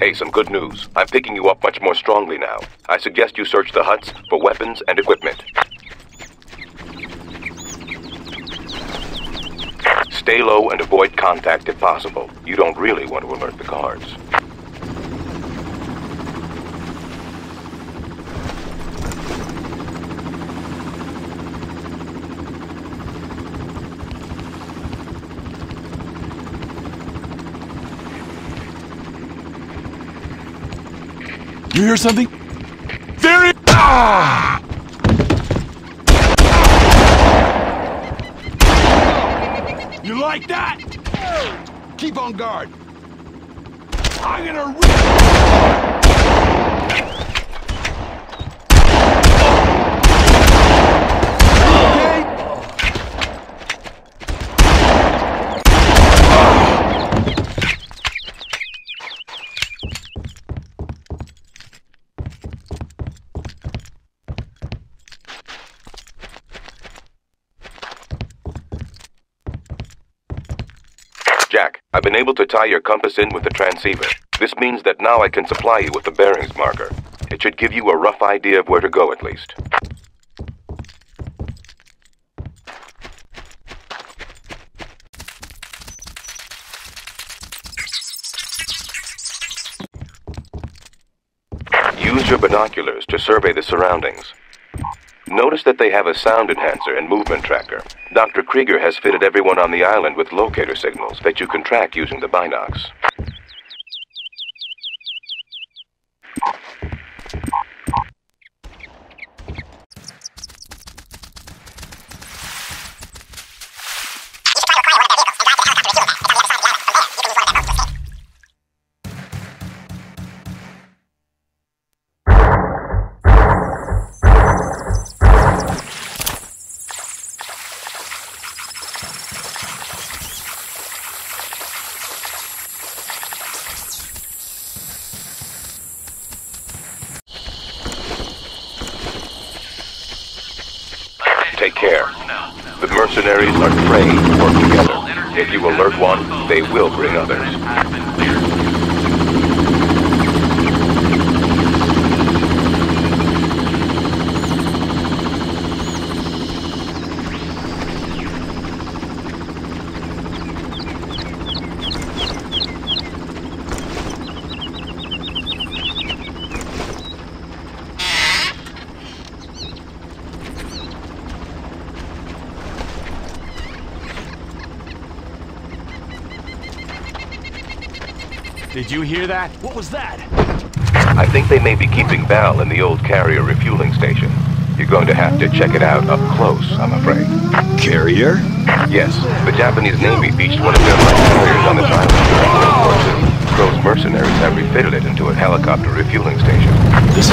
Hey, some good news. I'm picking you up much more strongly now. I suggest you search the huts for weapons and equipment. Stay low and avoid contact if possible. You don't really want to alert the guards. You hear something? There. Ah! You like that? Keep on guard. I'm gonna Jack, I've been able to tie your compass in with the transceiver. This means that now I can supply you with the bearings marker. It should give you a rough idea of where to go at least. Use your binoculars to survey the surroundings. Notice that they have a sound enhancer and movement tracker. Dr. Krieger has fitted everyone on the island with locator signals that you can track using the binocs. Care. The mercenaries are trained to work together. If you alert one, they will bring others. Did you hear that? What was that? I think they may be keeping Val in the old carrier refueling station. You're going to have to check it out up close, I'm afraid. Carrier? Yes, the Japanese Navy beached one of their light carriers on this island during World War II. Crowe's mercenaries have refitted it into a helicopter refueling station. This...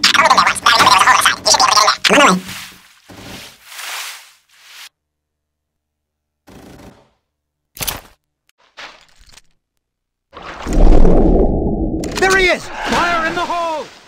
Is! Fire in the hole!